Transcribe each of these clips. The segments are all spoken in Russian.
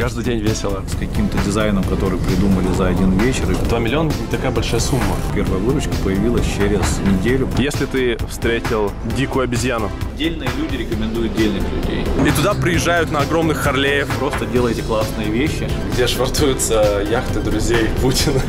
Каждый день весело. С каким-то дизайном, который придумали за один вечер. 2 миллиона не такая большая сумма. Первая выручка появилась через неделю. Если ты встретил дикую обезьяну, Дельные люди рекомендуют дельных людей. и туда приезжают на огромных Харлеев, Просто делайте классные вещи. где швартуются яхты друзей Путина.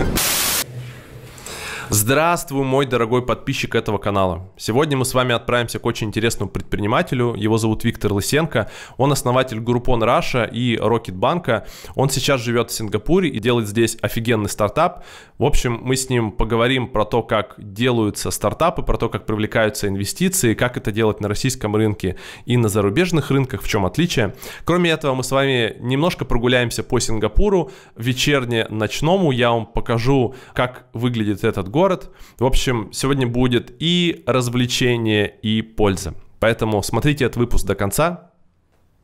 Здравствуй, мой дорогой подписчик этого канала. Сегодня мы с вами отправимся к очень интересному предпринимателю. Его зовут Виктор Лысенко. Он основатель Groupon Russia и Рокетбанка. Он сейчас живет в Сингапуре и делает здесь офигенный стартап. В общем, мы с ним поговорим про то, как делаются стартапы, про то, как привлекаются инвестиции, как это делать на российском рынке и на зарубежных рынках, в чем отличие. Кроме этого, мы с вами немножко прогуляемся по Сингапуру, вечерне-ночному. Я вам покажу, как выглядит этот город. В общем, сегодня будет и развлечение, и польза. Поэтому смотрите этот выпуск до конца.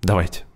Давайте.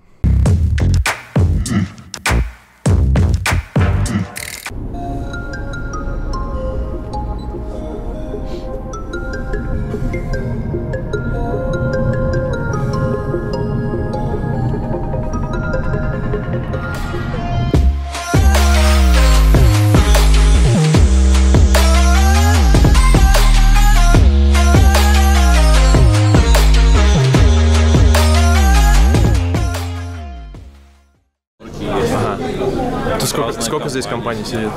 Ты сколько, сколько здесь компаний сидит?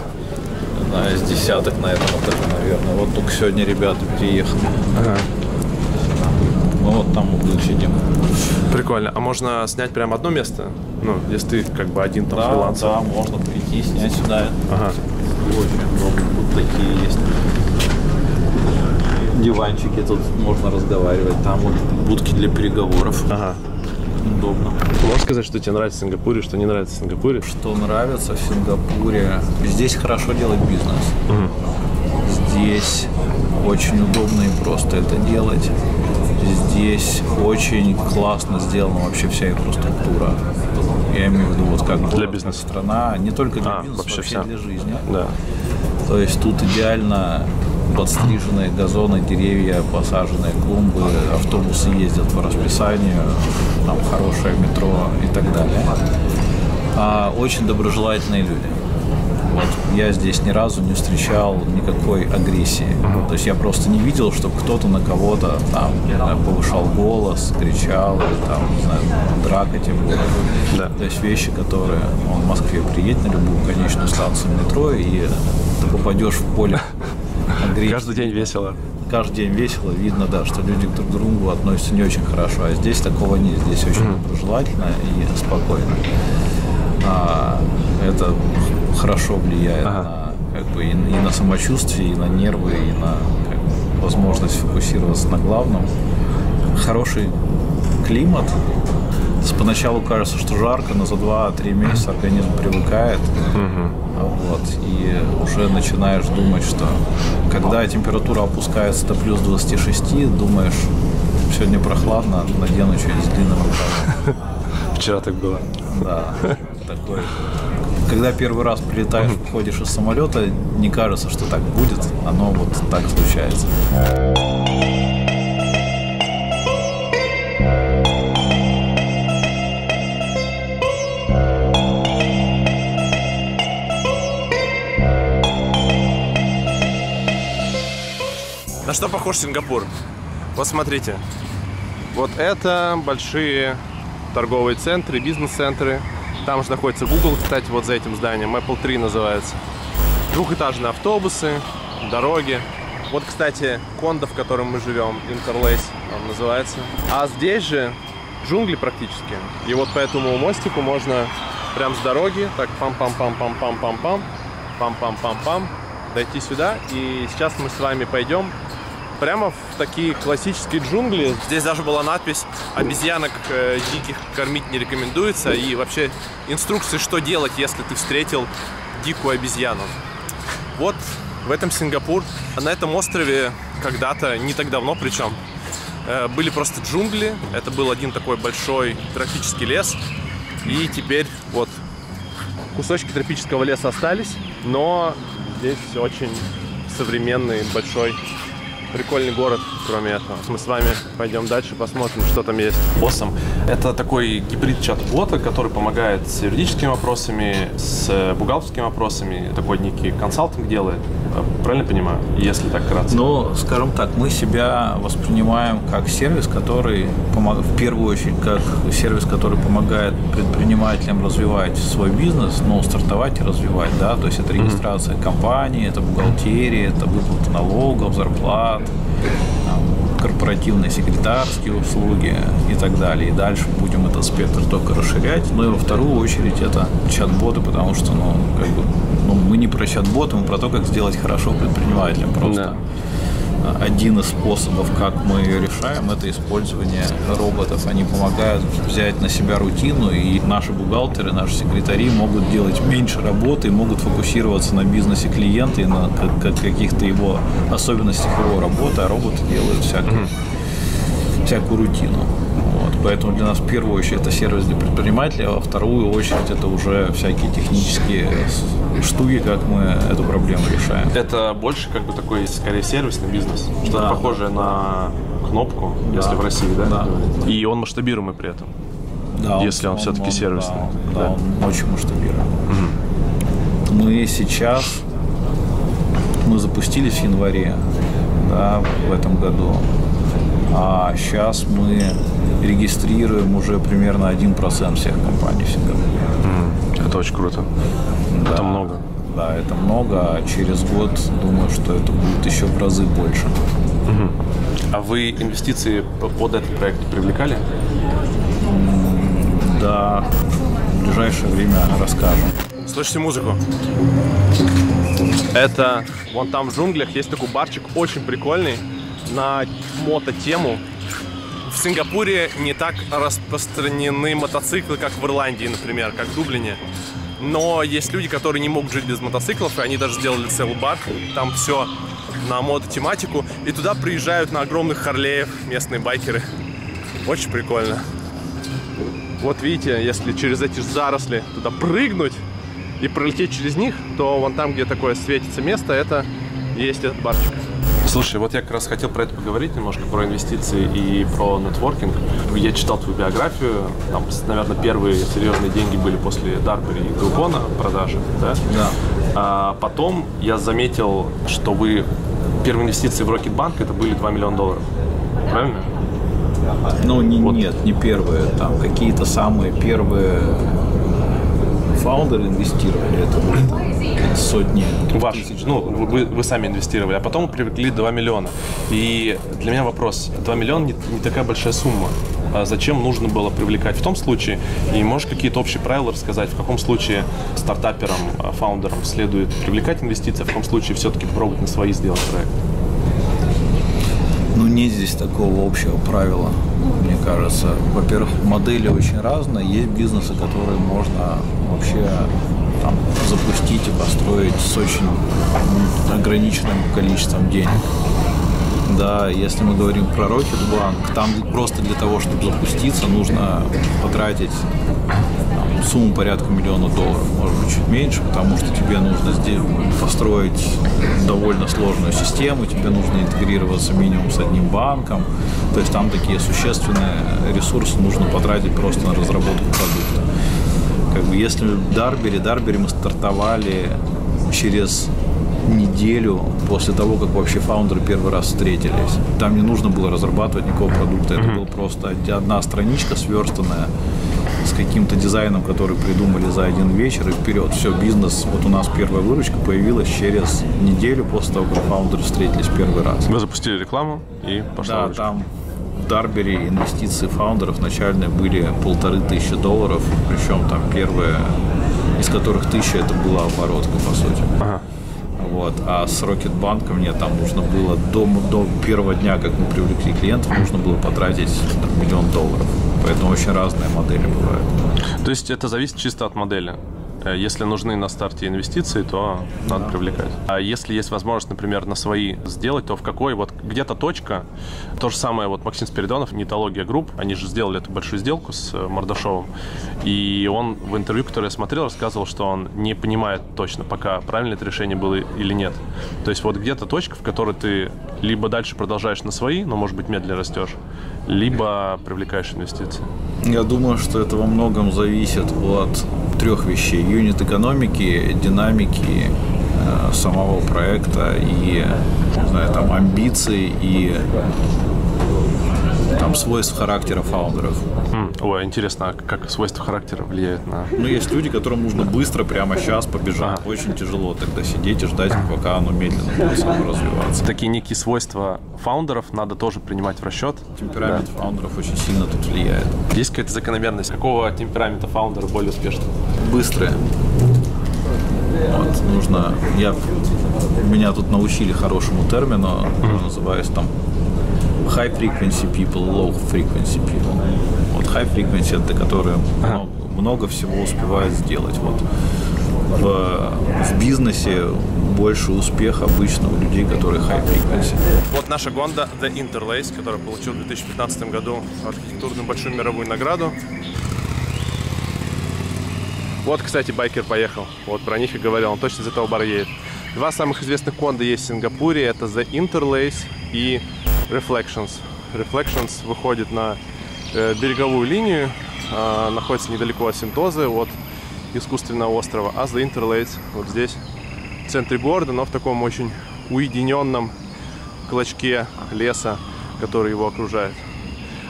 Знаю, с десяток на этом этаже, наверное. Вот только сегодня ребята приехали. Ага. Мы вот там в углу сидим. Прикольно. А можно снять прям одно место? Ну, если ты как бы один там Да, фрилансер. да, можно прийти, снять сюда. Ага. Очень удобно. Вот такие есть. Диванчики, тут можно разговаривать. Там вот будки для переговоров. Ага. Удобно. Можешь сказать, что тебе нравится в Сингапуре, что не нравится в Сингапуре? Что нравится в Сингапуре? Здесь хорошо делать бизнес. Здесь очень удобно и просто это делать. Здесь очень классно сделана вообще вся инфраструктура. Я имею в виду вот как город, бизнеса. как страна, не только для А, бизнеса, вообще вообще, вся. для жизни. Да. То есть тут идеально подстриженные газоны, деревья, посаженные клумбы, автобусы ездят по расписанию, там хорошее метро и так далее. А очень доброжелательные люди. Вот я здесь ни разу не встречал никакой агрессии. То есть я просто не видел, чтобы кто-то на кого-то там знаю, повышал голос, кричал или там, не знаю, драка тем более. Да. То есть вещи, которые ну, в Москве приедет на любую конечную станцию метро, и ты попадешь в поле агрессии. Каждый день весело. Каждый день весело, видно, да, что люди друг к другу относятся не очень хорошо, а здесь такого нет, здесь очень доброжелательно и спокойно. А, это хорошо влияет Ага. на, как бы, и, и на самочувствие, и на нервы, и на как бы, возможность фокусироваться на главном. Хороший климат. Поначалу кажется, что жарко, но за 2-3 месяца организм привыкает. А Вот, и уже начинаешь думать, что когда температура опускается до плюс 26, думаешь, сегодня прохладно, надену с длинным. Вчера так было. Да, такой. Когда первый раз прилетаешь, выходишь из самолета, не кажется, что так будет, оно вот так случается. На что похож Сингапур? Вот смотрите. Вот это большие торговые центры, бизнес-центры. Там же находится Google, кстати, вот за этим зданием. Apple 3 называется. Двухэтажные автобусы, дороги. Вот, кстати, кондо, в котором мы живем, Interlace он называется. А здесь же джунгли практически. И вот по этому мостику можно прям с дороги, так пам-пам-пам-пам-пам-пам-пам, пам-пам-пам-пам, дойти сюда. И сейчас мы с вами пойдем прямо в такие классические джунгли. Здесь даже была надпись «Обезьянок э, диких кормить не рекомендуется» и вообще инструкции, что делать, если ты встретил дикую обезьяну. Вот в этом Сингапур. На этом острове когда-то, не так давно причем, э, были просто джунгли. Это был один такой большой тропический лес. И теперь вот кусочки тропического леса остались, но здесь очень современный большой прикольный город, кроме этого. Мы с вами пойдем дальше, посмотрим, что там есть. Awesome. Это такой гибрид чат-бота, который помогает с юридическими вопросами, с бухгалтерскими вопросами, такой некий консалтинг делает. Правильно понимаю, если так кратко? Ну, скажем так, мы себя воспринимаем как сервис, который помогает, в первую очередь, как сервис, который помогает предпринимателям развивать свой бизнес, ну, стартовать и развивать, да, то есть это регистрация mm-hmm. компании, это бухгалтерия, это выплата налогов, зарплат, корпоративные секретарские услуги и так далее. И дальше будем этот спектр только расширять. Ну и во вторую очередь это чат-боты, потому что, ну, как бы, ну, мы не про чат-боты, мы про то, как сделать хорошо предпринимателям просто. Да один из способов, как мы ее решаем, это использование роботов. Они помогают взять на себя рутину, и наши бухгалтеры, наши секретари могут делать меньше работы, могут фокусироваться на бизнесе клиента и на каких-то его особенностях его работы, а роботы делают всякую, всякую рутину. Поэтому для нас в первую очередь это сервис для предпринимателя, а во вторую очередь это уже всякие технические штуки, как мы эту проблему решаем. Это больше как бы такой, скорее, сервисный бизнес, что-то да. похожее на кнопку, да. если в России, да? Да. И он масштабируемый при этом. Да, если он, он все-таки он, сервисный. Да, да. да, он очень масштабируемый. Угу. Мы сейчас мы запустились в январе да, в этом году. А сейчас мы регистрируем уже примерно 1% всех компаний в Сингапуре. Это очень круто. Да, это много. Да, это много. А через год думаю, что это будет еще в разы больше. Угу. А вы инвестиции под этот проект привлекали? Да, в ближайшее время расскажем. Слышите музыку? Это вон там в джунглях есть такой барчик, очень прикольный на мото-тему. В Сингапуре не так распространены мотоциклы, как в Ирландии, например, как в Дублине. Но есть люди, которые не могут жить без мотоциклов, и они даже сделали целый бар. Там все на мототематику. И туда приезжают на огромных Харлеев местные байкеры. Очень прикольно. Вот видите, если через эти заросли туда прыгнуть и пролететь через них, то вон там, где такое светится место, это есть этот барчик. Слушай, вот я как раз хотел про это поговорить немножко, про инвестиции и про нетворкинг. Я читал твою биографию, там, наверное, первые серьезные деньги были после Дарбери и Грубона продажи, да? Да. А потом я заметил, что вы первые инвестиции в Рокетбанк это были 2 миллиона долларов. Правильно? Ну, не, вот. нет, не первые. Там какие-то самые первые фаундеры инвестировали. Это были сотни Ваш, тысяч. Ну, вы, вы сами инвестировали, а потом привлекли 2 миллиона. И для меня вопрос, 2 миллиона не, не такая большая сумма. А зачем нужно было привлекать в том случае? И можешь какие-то общие правила рассказать, в каком случае стартаперам, а, фаундерам следует привлекать инвестиции, а в каком случае все-таки попробовать на свои сделать проект? Ну, нет здесь такого общего правила, мне кажется. Во-первых, модели очень разные. Есть бизнесы, которые можно вообще там, запустить и построить с очень ограниченным количеством денег. Да, если мы говорим про Rocketbank, там просто для того, чтобы запуститься, нужно потратить там, сумму порядка миллиона долларов, может быть, чуть меньше, потому что тебе нужно здесь построить довольно сложную систему, тебе нужно интегрироваться минимум с одним банком, то есть там такие существенные ресурсы нужно потратить просто на разработку продукта. Если Дарбери, Дарбери мы стартовали через неделю после того, как вообще фаундеры первый раз встретились. Там не нужно было разрабатывать никакого продукта. Это была просто одна страничка сверстанная с каким-то дизайном, который придумали за один вечер и вперед. Все, бизнес, вот у нас первая выручка появилась через неделю после того, как фаундеры встретились первый раз. Вы запустили рекламу и пошла Да, выручка. там в Дарбери инвестиции фаундеров начальные были полторы тысячи долларов, причем там первые, из которых тысяча это была оборотка, по сути. Ага. Вот. А с Рокетбанком мне там нужно было до, до первого дня, как мы привлекли клиентов, нужно было потратить там, миллион долларов. Поэтому очень разные модели бывают. То есть это зависит чисто от модели? Э, если нужны на старте инвестиции, то надо да. привлекать. А если есть возможность, например, на свои сделать, то в какой вот где-то точка, то же самое вот Максим Спиридонов, Нетология Групп, они же сделали эту большую сделку с э, Мордашовым, и он в интервью, которое я смотрел, рассказывал, что он не понимает точно пока, правильно это решение было или нет. То есть вот где-то точка, в которой ты либо дальше продолжаешь на свои, но, может быть, медленно растешь, либо привлекаешь инвестиции. Я думаю, что это во многом зависит от трех вещей. Юнит экономики, динамики э, самого проекта и не знаю, там, амбиций и там свойств характера фаундеров. Ой, интересно, а как свойства характера влияют на... Ну, есть люди, которым нужно быстро, прямо сейчас побежать. А. Очень тяжело тогда сидеть и ждать, пока оно медленно будет само развиваться. Такие некие свойства фаундеров надо тоже принимать в расчет. Темперамент да. фаундеров очень сильно тут влияет. Есть какая-то закономерность? Какого темперамента фаундера более успешный? Быстрые. Вот, нужно, я, меня тут научили хорошему термину, mm-hmm. называюсь там high frequency people, low frequency people. High frequency это которые много, много всего успевают сделать. Вот в, в бизнесе больше успех обычно у людей, которые high frequency. Вот наша Гонда The Interlace, которая получила в 2015 году архитектурную большую мировую награду. Вот, кстати, байкер поехал. Вот про них и говорил, он точно из этого бара едет. Два самых известных конда есть в Сингапуре. Это The Interlace и Reflections. Reflections выходит на береговую линию, э, находится недалеко от Синтозы, от искусственного острова, а The Interlace вот здесь, в центре города, но в таком очень уединенном клочке леса, который его окружает.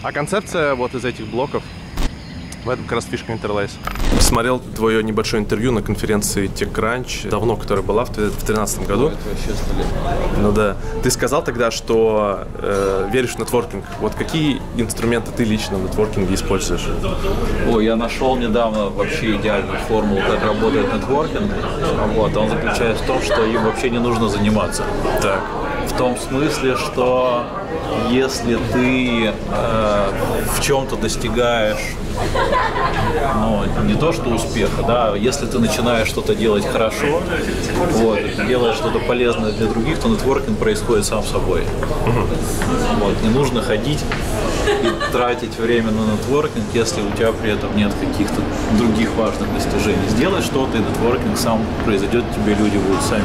А концепция вот из этих блоков, в этом как раз фишка Interlace смотрел твое небольшое интервью на конференции TechCrunch, давно, которая была в 2013 году. это вообще. Ну да. Ты сказал тогда, что э, веришь в нетворкинг. Вот какие инструменты ты лично в нетворкинге используешь? О, я нашел недавно вообще идеальную формулу, как работает нетворкинг. Вот, он заключается в том, что им вообще не нужно заниматься. Так. В том смысле, что если ты э, в чем-то достигаешь ну, не то что успеха, да, если ты начинаешь что-то делать хорошо, вот, делаешь что-то полезное для других, то нетворкинг происходит сам собой. Вот, не нужно ходить и тратить время на нетворкинг, если у тебя при этом нет каких-то других важных достижений. Сделай что-то, и нетворкинг сам произойдет, тебе люди будут сами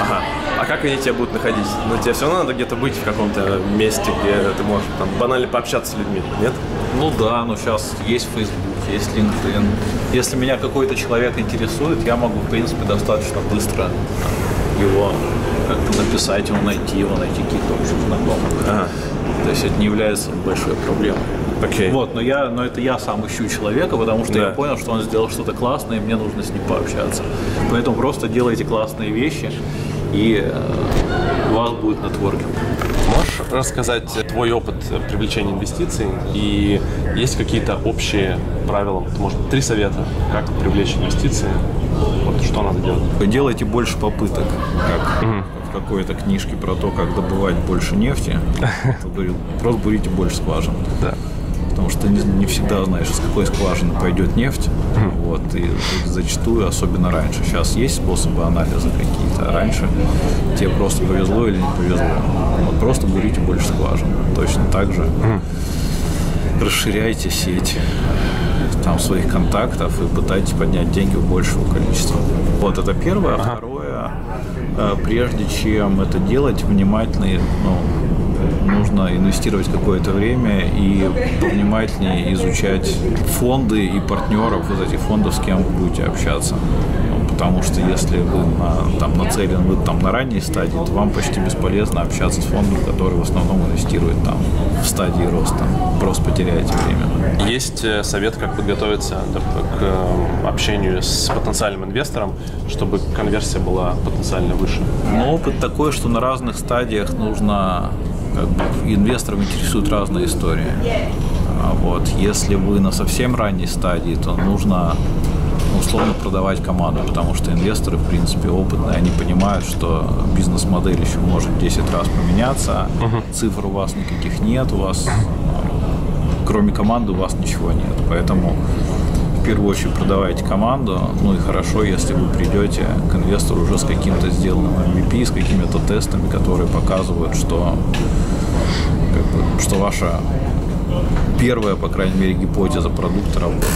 Ага. А как они тебя будут находить? Ну, тебе все равно надо где-то быть в каком-то месте, где ты можешь там банально пообщаться с людьми, нет? Ну да, но сейчас есть Facebook, есть LinkedIn. Если меня какой-то человек интересует, я могу, в принципе, достаточно быстро его как-то написать, его найти, его найти каких-то общих знакомых. Ага. То есть это не является большой проблемой. Okay. Вот, но я, но это я сам ищу человека, потому что да. я понял, что он сделал что-то классное, и мне нужно с ним пообщаться. Поэтому просто делайте классные вещи, и э, у вас будет нетворкинг. Можешь рассказать твой опыт привлечения инвестиций и есть какие-то общие правила, может три совета, как привлечь инвестиции, вот что надо делать? Делайте больше попыток, как угу. в какой-то книжке про то, как добывать больше нефти, просто бурите больше скважин. Да потому что не, не всегда знаешь, из какой скважины пойдет нефть. Вот, и зачастую, особенно раньше. Сейчас есть способы анализа какие-то, а раньше тебе просто повезло или не повезло. Вот просто бурите больше скважин. Точно так же расширяйте сеть там своих контактов и пытайтесь поднять деньги у большего количества. Вот это первое. А второе, э, прежде чем это делать, внимательно ну, нужно инвестировать какое-то время и внимательнее изучать фонды и партнеров из этих фондов, с кем вы будете общаться. Потому что если вы на, там, нацелены вы, там, на ранней стадии, то вам почти бесполезно общаться с фондом, который в основном инвестирует там, в стадии роста. Просто потеряете время. Есть э, совет, как подготовиться к э, общению с потенциальным инвестором, чтобы конверсия была потенциально выше? Ну, опыт такой, что на разных стадиях нужно как бы инвесторов интересуют разные истории. А вот если вы на совсем ранней стадии, то нужно условно продавать команду, потому что инвесторы, в принципе, опытные, они понимают, что бизнес-модель еще может 10 раз поменяться, uh-huh. цифр у вас никаких нет, у вас, кроме команды, у вас ничего нет. Поэтому в первую очередь продавайте команду, ну и хорошо, если вы придете к инвестору уже с каким-то сделанным MVP, с какими-то тестами, которые показывают, что, как бы, что ваша первая, по крайней мере, гипотеза продукта работает.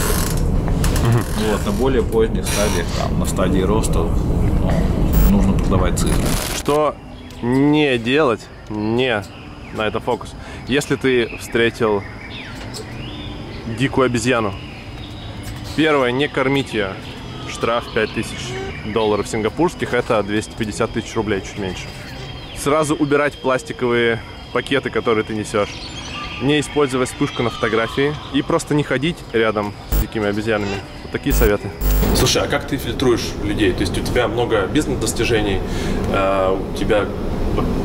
Угу. Вот, на более поздних стадиях, там, на стадии роста, ну, нужно продавать цифры. Что не делать, не на это фокус. Если ты встретил дикую обезьяну, первое, не кормить ее. Штраф 5000 долларов сингапурских, это 250 тысяч рублей, чуть меньше. Сразу убирать пластиковые пакеты, которые ты несешь. Не использовать вспышку на фотографии и просто не ходить рядом с дикими обезьянами. Вот такие советы. Слушай, а как ты фильтруешь людей? То есть у тебя много бизнес-достижений, э, у тебя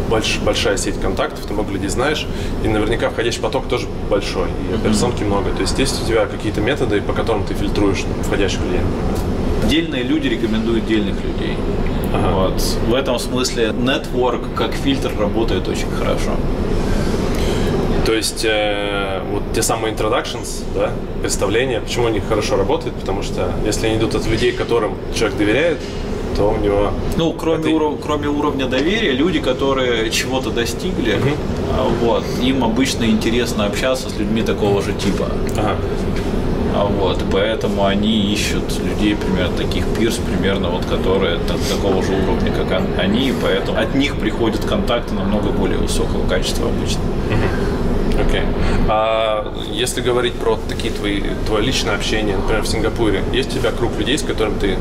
больш, большая сеть контактов, ты много людей знаешь, и наверняка входящий поток тоже большой, и операционки mm-hmm. много. То есть есть у тебя какие-то методы, по которым ты фильтруешь входящих людей? Дельные люди рекомендуют дельных людей. Ага. Вот. В этом смысле network как фильтр работает очень хорошо. То есть э, вот те самые introductions, да, представления, почему они хорошо работают, потому что если они идут от людей, которым человек доверяет, то у него... Ну, кроме, это... уров... кроме уровня доверия, люди, которые чего-то достигли, угу. вот, им обычно интересно общаться с людьми такого же типа. Ага. А вот, поэтому они ищут людей, примерно таких пирс, примерно вот, которые так, такого же уровня, как они, и поэтому от них приходят контакты намного более высокого качества обычно. Окей. Okay. А если говорить про такие твои, твое личное общение, например, в Сингапуре, есть у тебя круг людей, с которым ты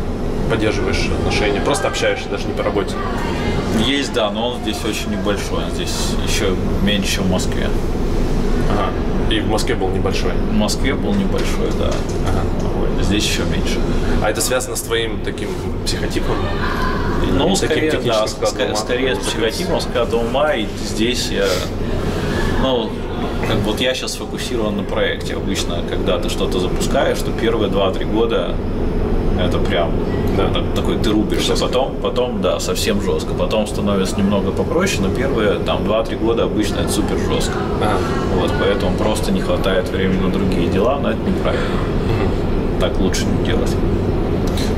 поддерживаешь отношения, просто общаешься, даже не по работе? Есть, да, но он здесь очень небольшой, он здесь еще меньше, чем в Москве. Ага. И в Москве был небольшой? В Москве был небольшой, да. Ага. Здесь еще меньше. А это связано с твоим таким психотипом? Ну, скорее, да, скорее, скорее с психотипом, склада ума, и здесь я, ну, вот я сейчас сфокусирован на проекте. Обычно, когда ты что-то запускаешь, то первые 2-3 года это прям да, так, такой ты рубишься. Потом, потом, да, совсем жестко. Потом становится немного попроще, но первые там 2-3 года обычно это супер жестко. Ага. Вот, поэтому просто не хватает времени на другие дела, но это неправильно. Угу. Так лучше не делать.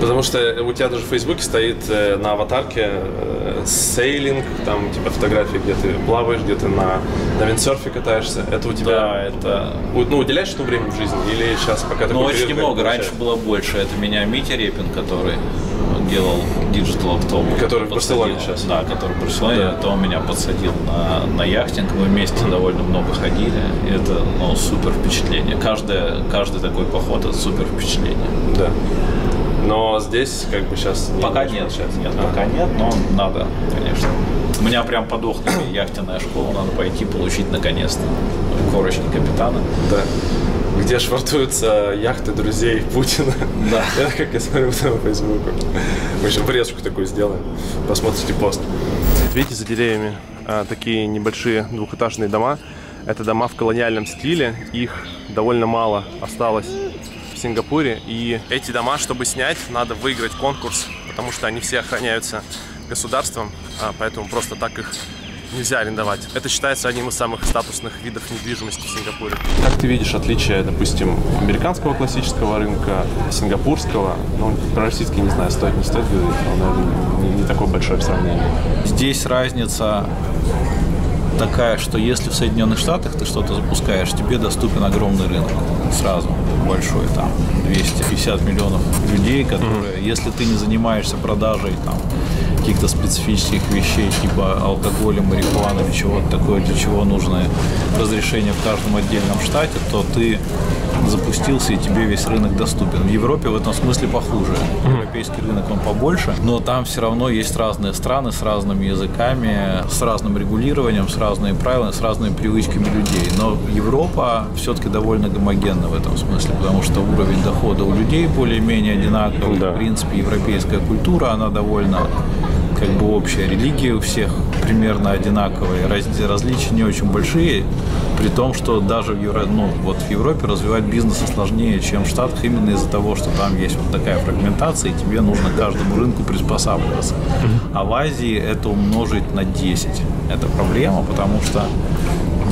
Потому что у тебя даже в Фейсбуке стоит э, на аватарке э, сейлинг, там типа фотографии, где ты плаваешь, где ты на, на виндсерфе катаешься. Это у тебя... Да, это... Ну, уделяешь этому время в жизни? Или сейчас пока Ну, очень немного. Раньше было больше. Это меня Митя Репин, который делал Digital October. Который в Барселоне сейчас. Да, который в Барселоне. Да. То он меня подсадил на, на яхтинг. Мы вместе довольно много ходили. И это ну, супер впечатление. Каждое, каждый такой поход это супер впечатление. Да. Но здесь как бы сейчас пока нет, сейчас нет, а. пока нет, но надо, конечно. У меня прям подохла яхтенная школа, надо пойти получить наконец-то корочки капитана. Да. Где швартуются яхты друзей Путина. Да. Это как я смотрю по Фейсбуку. Мы еще врезку такую сделаем. Посмотрите пост. Видите, за деревьями а, такие небольшие двухэтажные дома. Это дома в колониальном стиле. Их довольно мало осталось Сингапуре. И эти дома, чтобы снять, надо выиграть конкурс, потому что они все охраняются государством, а поэтому просто так их нельзя арендовать. Это считается одним из самых статусных видов недвижимости в Сингапуре. Как ты видишь отличие, допустим, американского классического рынка, сингапурского? Ну, про российский, не знаю, стоит, не стоит говорить, но, наверное, не, не такое большое в сравнении. Здесь разница такая, что если в Соединенных Штатах ты что-то запускаешь, тебе доступен огромный рынок сразу большой, там 250 миллионов людей, которые, mm-hmm. если ты не занимаешься продажей там каких-то специфических вещей, типа алкоголя, марихуаны или чего-то такое, для чего нужно разрешение в каждом отдельном штате, то ты запустился и тебе весь рынок доступен. В Европе в этом смысле похуже. Европейский рынок он побольше, но там все равно есть разные страны с разными языками, с разным регулированием, с разными правилами, с разными привычками людей. Но Европа все-таки довольно гомогенна в этом смысле, потому что уровень дохода у людей более-менее одинаковый. Да. В принципе, европейская культура, она довольно как бы общая религия у всех примерно одинаковая, раз, различия не очень большие, при том, что даже в, Евро, ну, вот в Европе развивать бизнес сложнее, чем в Штатах, именно из-за того, что там есть вот такая фрагментация, и тебе нужно каждому рынку приспосабливаться. А в Азии это умножить на 10. Это проблема, потому что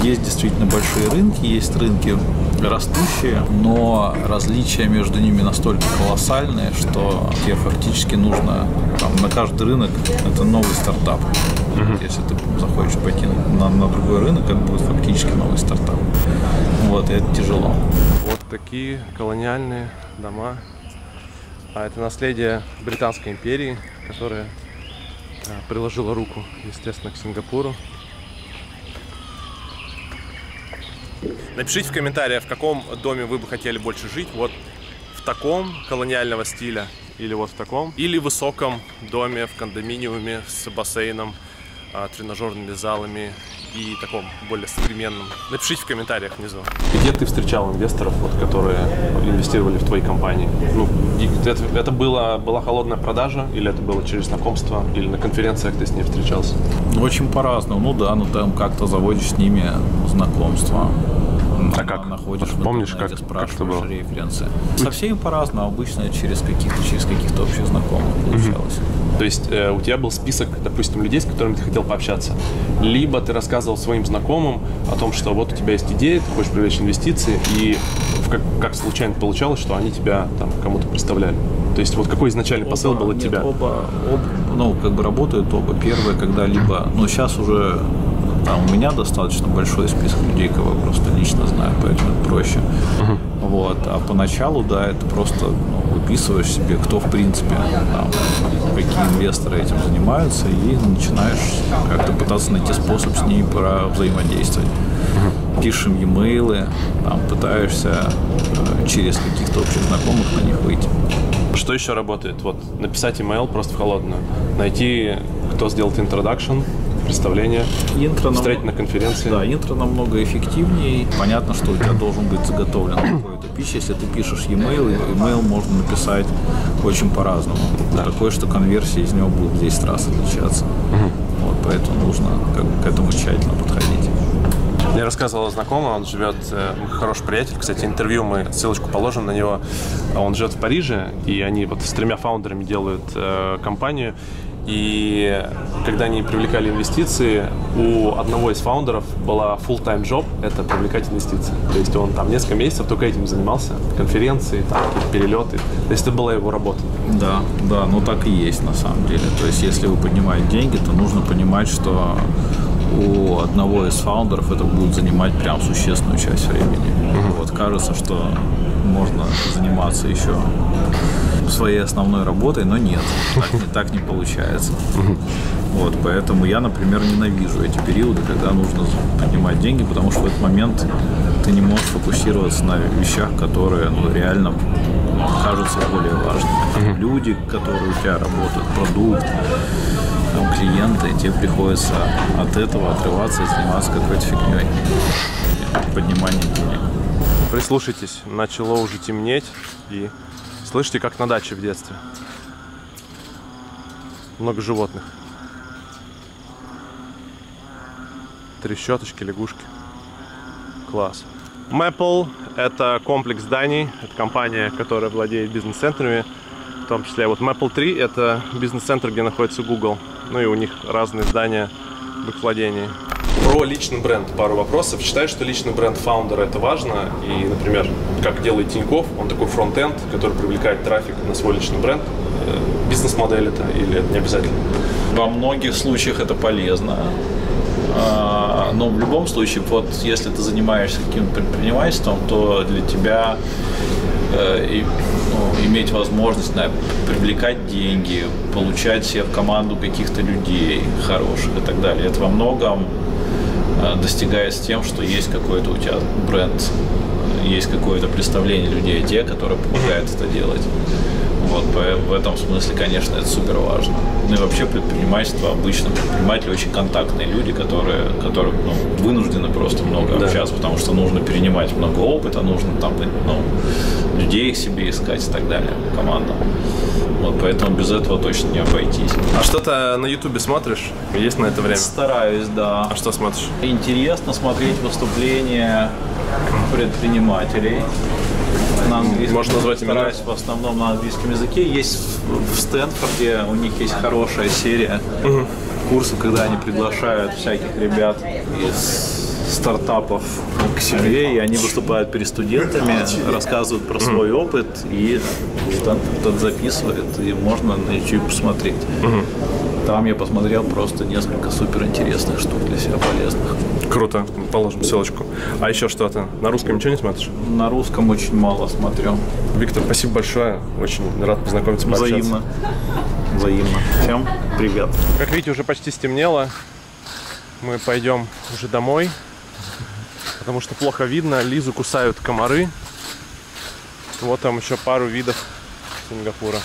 Есть действительно большие рынки, есть рынки растущие, но различия между ними настолько колоссальные, что тебе фактически нужно там, на каждый рынок это новый стартап. Uh-huh. Если ты захочешь пойти на, на другой рынок, это будет фактически новый стартап. Вот, и это тяжело. Вот такие колониальные дома. А это наследие Британской империи, которая приложила руку, естественно, к Сингапуру. Напишите в комментариях, в каком доме вы бы хотели больше жить. Вот в таком колониального стиля или вот в таком. Или в высоком доме в кондоминиуме с бассейном, а, тренажерными залами и таком более современном. Напишите в комментариях внизу. Где ты встречал инвесторов, вот, которые инвестировали в твои компании? Ну, это, это было, была холодная продажа, или это было через знакомство, или на конференциях ты с ними встречался? Очень по-разному. Ну да, ну там как-то заводишь с ними знакомство. А как? Находишь помнишь, как, спрашиваешь как это было? референсы. Со всеми по-разному. Обычно через каких-то через каких-то общих знакомых получалось. Угу. То есть э, у тебя был список, допустим, людей, с которыми ты хотел пообщаться. Либо ты рассказывал своим знакомым о том, что вот у тебя есть идея, ты хочешь привлечь инвестиции, и как, как случайно получалось, что они тебя там кому-то представляли. То есть вот какой изначальный оба, посыл был от нет, тебя? Оба, оба, ну, как бы работают оба. Первое, когда либо, ну, сейчас уже там у меня достаточно большой список людей, кого я просто лично знаю, поэтому это проще. Uh-huh. Вот. А поначалу, да, это просто ну, выписываешь себе, кто в принципе, там, какие инвесторы этим занимаются, и начинаешь как-то пытаться найти способ с ними про взаимодействовать. Uh-huh. Пишем e-mail, там, пытаешься э, через каких-то общих знакомых на них выйти. Что еще работает? Вот написать email просто в холодную, найти, кто сделает introduction, представление, интро встретить нам... на конференции. Да, интро намного эффективнее. Понятно, что у тебя должен быть заготовлен какой-то пища. Если ты пишешь e-mail, e-mail можно написать очень по-разному. Да. Такое, что конверсия из него будет в 10 раз отличаться. Угу. Вот, поэтому нужно как бы, к этому тщательно подходить. Мне рассказывал знакомый, он живет, э, хороший приятель, кстати, интервью мы ссылочку положим на него. Он живет в Париже, и они вот с тремя фаундерами делают э, компанию. И когда они привлекали инвестиции, у одного из фаундеров была full-time job, это привлекать инвестиции. То есть он там несколько месяцев только этим занимался, конференции, там, перелеты. То есть это была его работа. Да, да, ну так и есть на самом деле. То есть если вы поднимаете деньги, то нужно понимать, что у одного из фаундеров это будет занимать прям существенную часть времени. Вот кажется, что можно заниматься еще своей основной работой, но нет, так не, так не получается. Вот, поэтому я, например, ненавижу эти периоды, когда нужно поднимать деньги, потому что в этот момент ты не можешь фокусироваться на вещах, которые ну, реально кажутся более важными. Люди, которые у тебя работают, продукт, там, клиенты, тебе приходится от этого отрываться и заниматься какой-то фигней. Поднимание денег. Прислушайтесь, начало уже темнеть и Слышите, как на даче в детстве. Много животных. Трещоточки, лягушки. Класс. Maple – это комплекс зданий. Это компания, которая владеет бизнес-центрами. В том числе вот Maple 3 – это бизнес-центр, где находится Google. Ну и у них разные здания в их владении. Про личный бренд пару вопросов. Считаешь, что личный бренд фаундера это важно? И, например, как делает Тиньков, он такой front-end, который привлекает трафик на свой личный бренд. Э, бизнес-модель это или это не обязательно? Во многих случаях это полезно. А, но в любом случае, вот если ты занимаешься каким-то предпринимательством, то для тебя э, и, ну, иметь возможность на, привлекать деньги, получать себе в команду каких-то людей хороших и так далее. Это во многом Э, достигается тем, что есть какой-то у тебя бренд, есть какое-то представление людей, те, которые помогают это делать. Вот, в этом смысле, конечно, это супер важно. Ну и вообще предпринимательство обычно предприниматели очень контактные люди, которые, которые ну, вынуждены просто много да. общаться, потому что нужно перенимать много опыта, нужно там ну, людей к себе искать и так далее, команда. Вот, поэтому без этого точно не обойтись. А что-то на Ютубе смотришь? Есть на это время? Стараюсь, да. А что смотришь? Интересно смотреть выступления предпринимателей на английском. Можно назвать имена? В основном на английском языке. Есть в Стэнфорде, у них есть хорошая серия угу. курсов, когда они приглашают всяких ребят из стартапов к себе, и они выступают перед студентами, рассказывают про свой опыт, и этот записывает, и можно на YouTube посмотреть. Там я посмотрел просто несколько суперинтересных штук для себя полезных. Круто, положим ссылочку. А еще что-то? На русском ничего не смотришь? На русском очень мало смотрю. Виктор, спасибо большое. Очень рад познакомиться, пообщаться. Взаимно. Взаимно. Всем привет. Как видите, уже почти стемнело. Мы пойдем уже домой, потому что плохо видно. Лизу кусают комары. Вот там еще пару видов Сингапура.